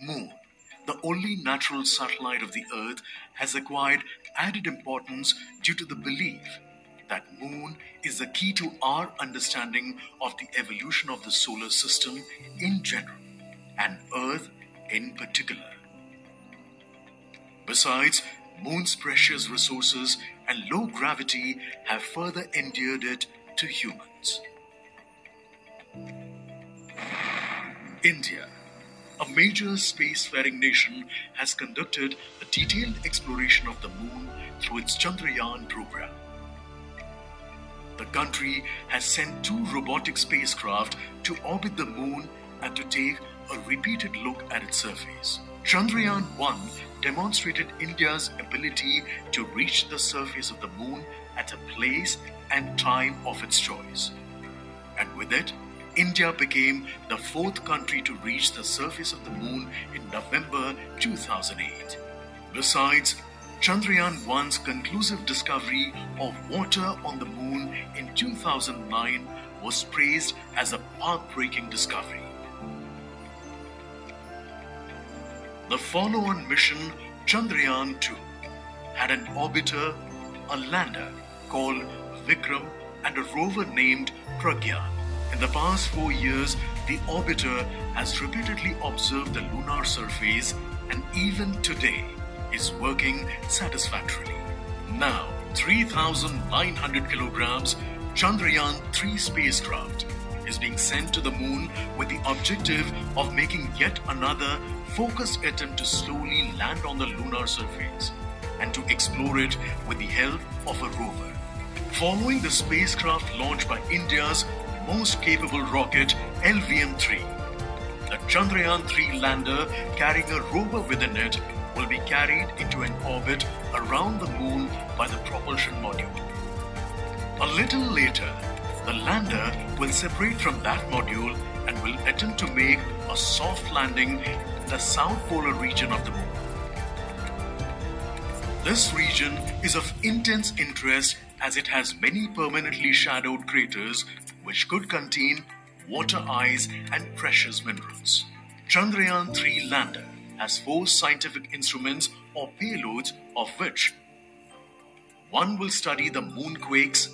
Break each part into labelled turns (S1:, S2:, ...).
S1: Moon, the only natural satellite of the Earth, has acquired added importance due to the belief that Moon is the key to our understanding of the evolution of the solar system in general and Earth in particular. Besides, Moon's precious resources and low gravity have further endeared it to humans. India, a major spacefaring nation, has conducted a detailed exploration of the moon through its Chandrayaan program. The country has sent two robotic spacecraft to orbit the moon and to take a repeated look at its surface. Chandrayaan 1 demonstrated India's ability to reach the surface of the moon at a place and time of its choice. And with it, India became the fourth country to reach the surface of the moon in November 2008. Besides, Chandrayaan 1's conclusive discovery of water on the moon in 2009 was praised as a path breaking discovery. The follow on mission Chandrayaan 2 had an orbiter, a lander called Vikram, and a rover named Pragyan. In the past four years, the orbiter has repeatedly observed the lunar surface and even today is working satisfactorily. Now, 3,900 kilograms Chandrayaan 3 spacecraft is being sent to the moon with the objective of making yet another focused attempt to slowly land on the lunar surface and to explore it with the help of a rover. Following the spacecraft launched by India's most capable rocket, LVM 3, the Chandrayaan 3 lander carrying a rover within it will be carried into an orbit around the moon by the propulsion module. A little later, the lander will separate from that module and will attempt to make a soft landing in the south polar region of the moon. This region is of intense interest as it has many permanently shadowed craters which could contain water ice and precious minerals. Chandrayaan 3 lander has four scientific instruments or payloads of which one will study the moonquakes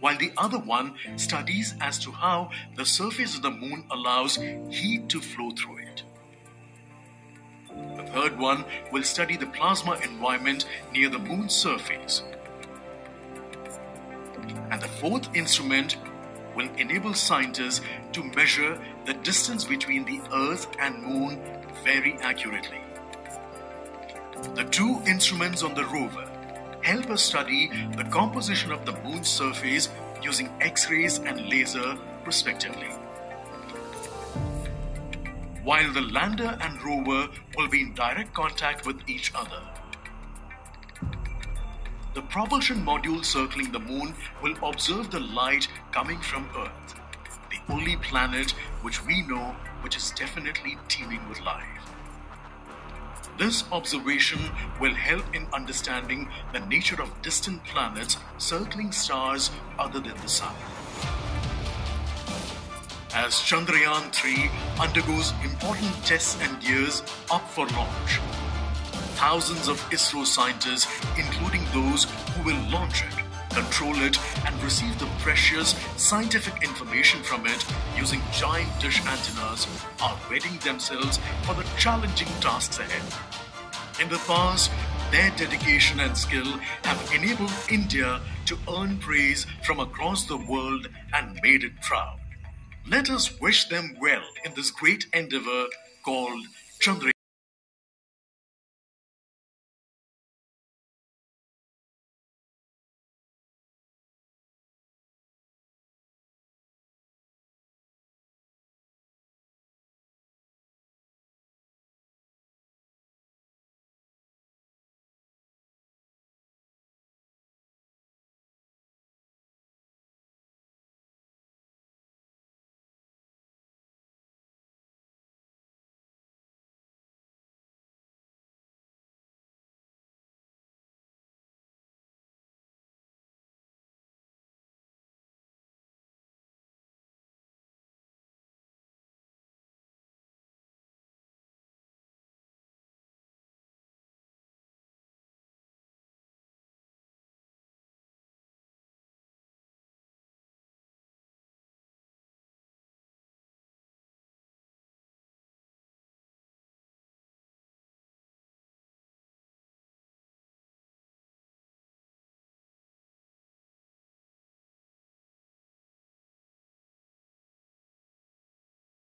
S1: while the other one studies as to how the surface of the moon allows heat to flow through it. The third one will study the plasma environment near the moon's surface. And the fourth instrument will enable scientists to measure the distance between the Earth and Moon very accurately. The two instruments on the rover help us study the composition of the moon's surface using X rays and laser, respectively. While the lander and rover will be in direct contact with each other. The propulsion module circling the moon will observe the light coming from Earth, the only planet which we know which is definitely teeming with life. This observation will help in understanding the nature of distant planets circling stars other than the Sun. As Chandrayaan 3 undergoes important tests and gears up for launch, thousands of ISRO scientists, including those who will launch it, control it, and receive the precious scientific information from it using giant dish antennas, are readying themselves for the challenging tasks ahead. In the past, their dedication and skill have enabled India to earn praise from across the world and made it proud. Let us wish them well in this great endeavor called Chandrayaan.